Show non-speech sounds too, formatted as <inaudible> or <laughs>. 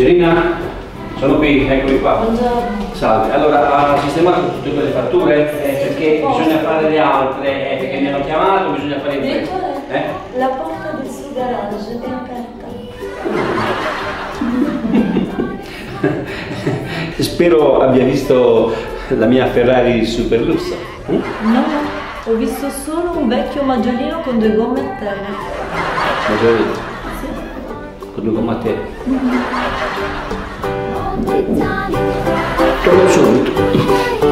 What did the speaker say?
Serena, sono qui, eccomi qua. Buongiorno. Salve, allora ha sistemato tutte quelle fatture? Eh, perché bisogna fare le altre, eh, perché mi hanno chiamato, bisogna fare fretta. Direttore, Eh? la porta del suo garage è aperta. <laughs> Spero abbia visto la mia Ferrari super lusso. eh? No, ho visto solo un vecchio maggiolino con due gomme a terra. Ma già detto, con due gomme a te. 不能